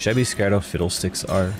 Should I be scared of fiddlesticks are?